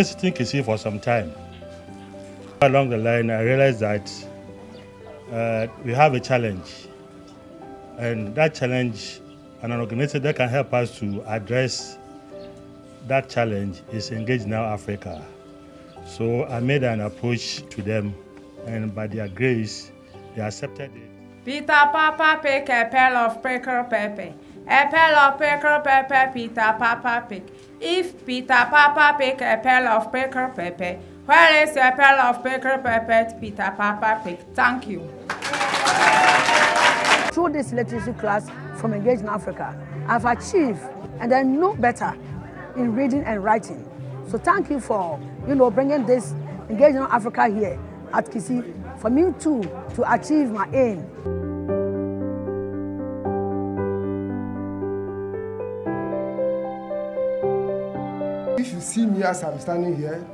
visiting Kissi for some time. Along the line, I realized that uh, we have a challenge. And that challenge, and an organization that can help us to address that challenge is Engage Now Africa. So I made an approach to them, and by their grace, they accepted it. Peter Papa pick a pair of pickle pepper. A pair of pickle pepper, Peter Papa pick. If Peter Papa pick a pair of pickle pepper, where is a pair of pickle pepper Peter Papa pick? Thank you. Through this literacy class from Engage Now Africa, I've achieved and I know better in reading and writing. So thank you for, you know, bringing this Engage Now Africa here at Kissi for me too to achieve my aim. If you see me as I'm standing here,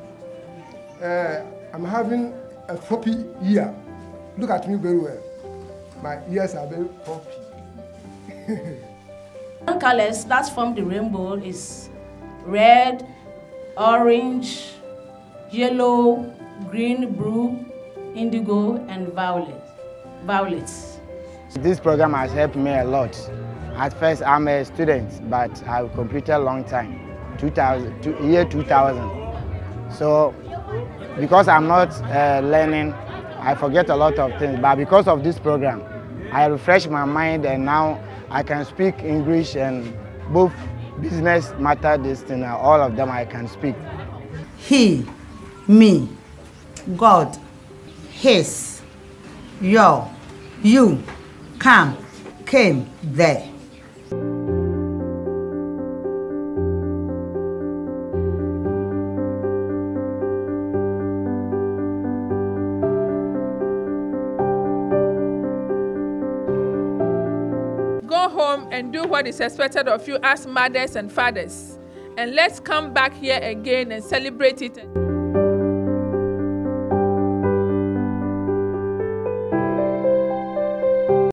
uh, I'm having a floppy ear. Look at me very well. My ears are very floppy. colors that form the rainbow is red, orange, yellow, green, blue, indigo, and violet. Violet. This program has helped me a lot. At first, I'm a student, but I've completed a long time, 2000, two, year 2000. So, because I'm not uh, learning, I forget a lot of things. But because of this program, I refresh my mind and now I can speak English and both business matter, this thing, all of them I can speak. He, me, God, his, your, you, come, came, there. Go home and do what is expected of you as mothers and fathers. And let's come back here again and celebrate it.